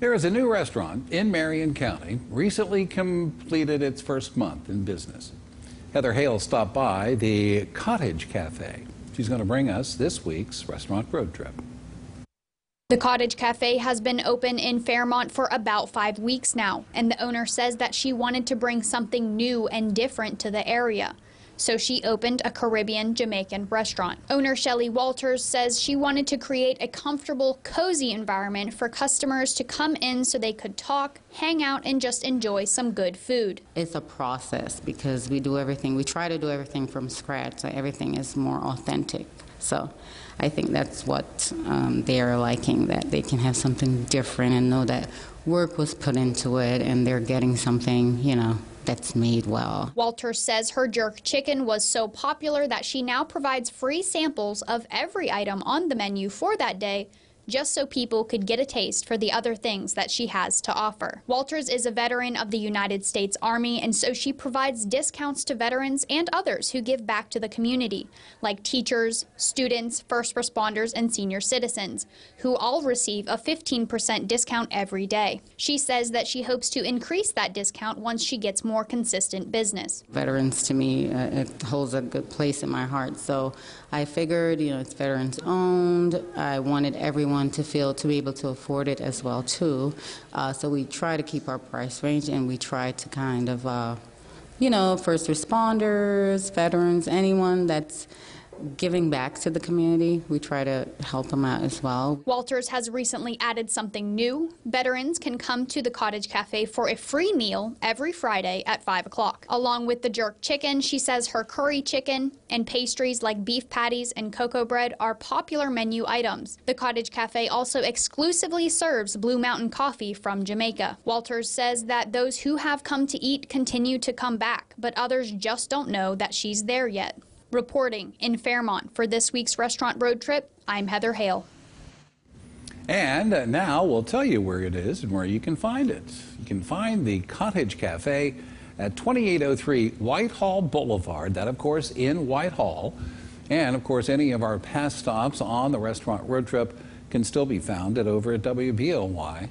There is a new restaurant in Marion County, recently completed its first month in business. Heather Hale stopped by the Cottage Cafe. She's going to bring us this week's restaurant road trip. The Cottage Cafe has been open in Fairmont for about five weeks now, and the owner says that she wanted to bring something new and different to the area. So she opened a Caribbean Jamaican restaurant. Owner Shelly Walters says she wanted to create a comfortable, cozy environment for customers to come in so they could talk, hang out, and just enjoy some good food. It's a process because we do everything, we try to do everything from scratch, so everything is more authentic. So I think that's what um, they are liking, that they can have something different and know that work was put into it and they're getting something, you know, that's made well. Walter says her jerk chicken was so popular that she now provides free samples of every item on the menu for that day just so people could get a taste for the other things that she has to offer. Walters is a veteran of the United States Army, and so she provides discounts to veterans and others who give back to the community, like teachers, students, first responders, and senior citizens, who all receive a 15% discount every day. She says that she hopes to increase that discount once she gets more consistent business. Veterans to me, uh, holds a good place in my heart. So I figured, you know, it's veterans owned. I wanted everyone to feel to be able to afford it as well too. Uh, so we try to keep our price range, and we try to kind of, uh, you know, first responders, veterans, anyone that's giving back to the community. We try to help them out as well. Walters has recently added something new. Veterans can come to the Cottage Cafe for a free meal every Friday at 5 o'clock. Along with the jerk chicken, she says her curry chicken and pastries like beef patties and cocoa bread are popular menu items. The Cottage Cafe also exclusively serves Blue Mountain coffee from Jamaica. Walters says that those who have come to eat continue to come back, but others just don't know that she's there yet. Reporting in Fairmont for this week's restaurant road trip, I'm Heather Hale. And now we'll tell you where it is and where you can find it. You can find the Cottage Cafe at 2803 Whitehall Boulevard. That, of course, in Whitehall. And, of course, any of our past stops on the restaurant road trip can still be found at over at WBOY.com.